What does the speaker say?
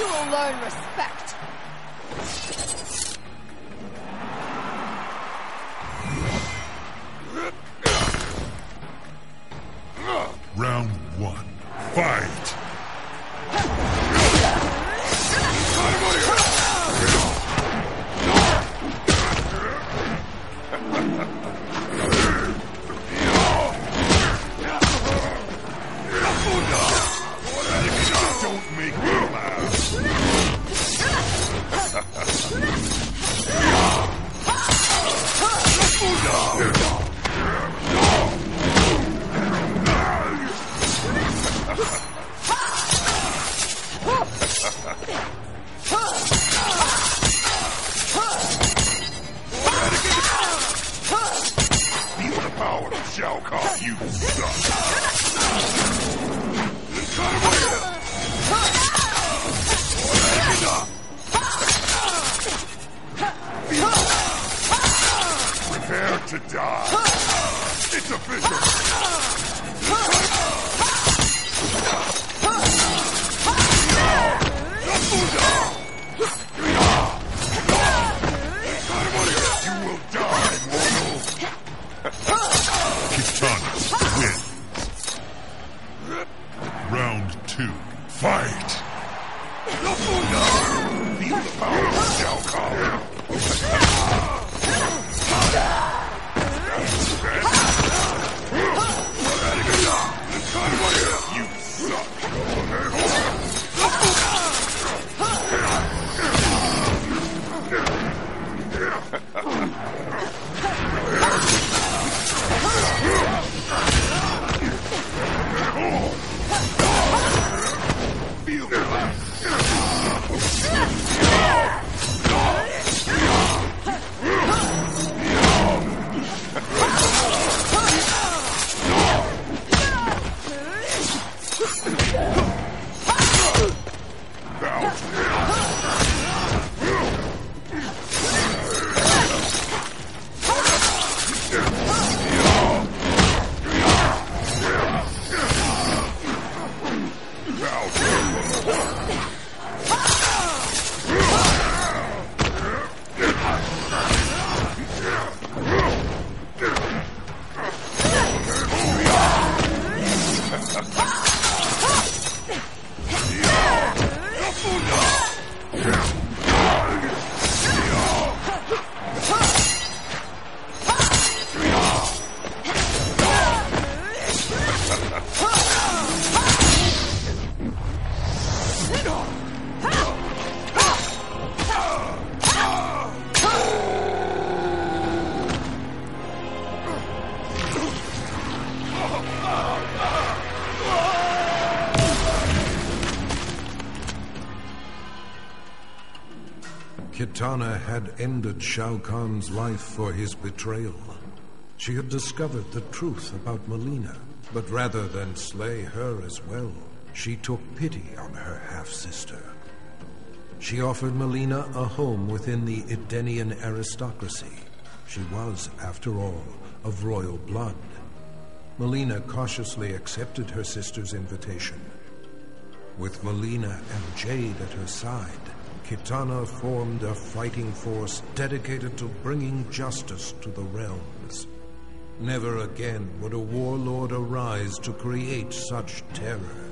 You will learn respect. Round one. Fight! Don't make me of Shao Kahn, you suck. Prepare to die. Two, fight. Okay. Kitana had ended Shao Kahn's life for his betrayal. She had discovered the truth about Mileena, but rather than slay her as well, she took pity on her half-sister. She offered Mileena a home within the Edenian aristocracy. She was, after all, of royal blood. Mileena cautiously accepted her sister's invitation. With Mileena and Jade at her side, Kitana formed a fighting force dedicated to bringing justice to the realms. Never again would a warlord arise to create such terror.